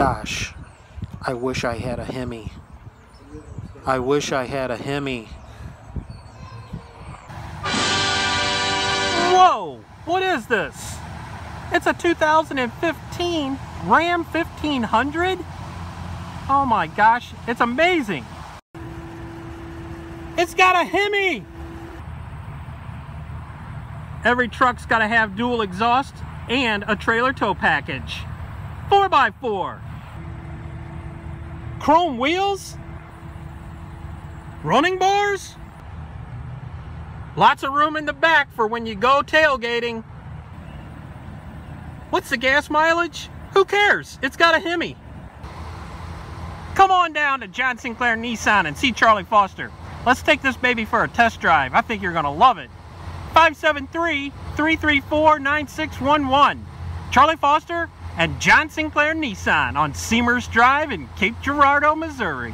Gosh, I wish I had a Hemi. I wish I had a Hemi. Whoa! What is this? It's a 2015 Ram 1500? Oh my gosh, it's amazing! It's got a Hemi! Every truck's got to have dual exhaust and a trailer tow package. 4x4. Chrome wheels. Running bars. Lots of room in the back for when you go tailgating. What's the gas mileage? Who cares? It's got a Hemi. Come on down to John Sinclair Nissan and see Charlie Foster. Let's take this baby for a test drive. I think you're going to love it. 573-334-9611. Charlie Foster and John Sinclair Nissan on Siemers Drive in Cape Girardeau, Missouri.